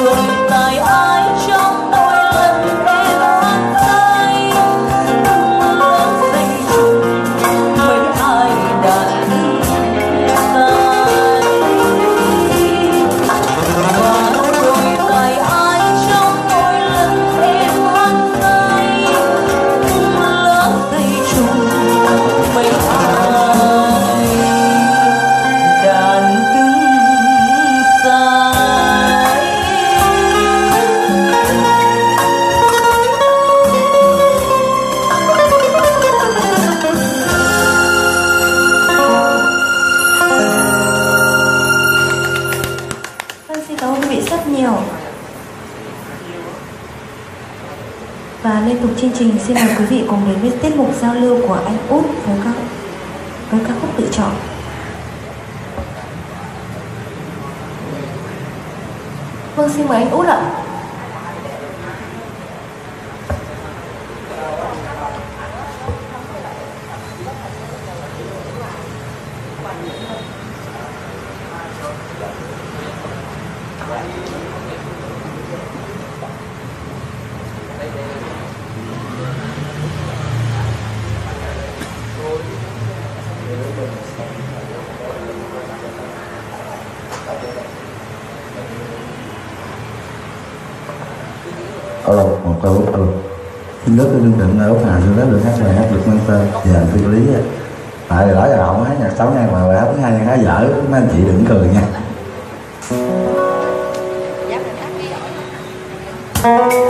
Oh, rất nhiều và lên tục chương trình, xin mời quý vị cùng đến với tiết mục giao lưu của anh Út với các với các khúc tự chọn. Vâng xin mời anh Út ạ. Alo một câu alo xin nước tôi đương định ở ốc hà tôi đã được hát bài hát được mang tên và phi lý tại vì đó giờ không hát nhạc sáu ngàn mà bài hát thứ hai hát dở, mấy anh chị đừng cười nha. Dạ, Thank you.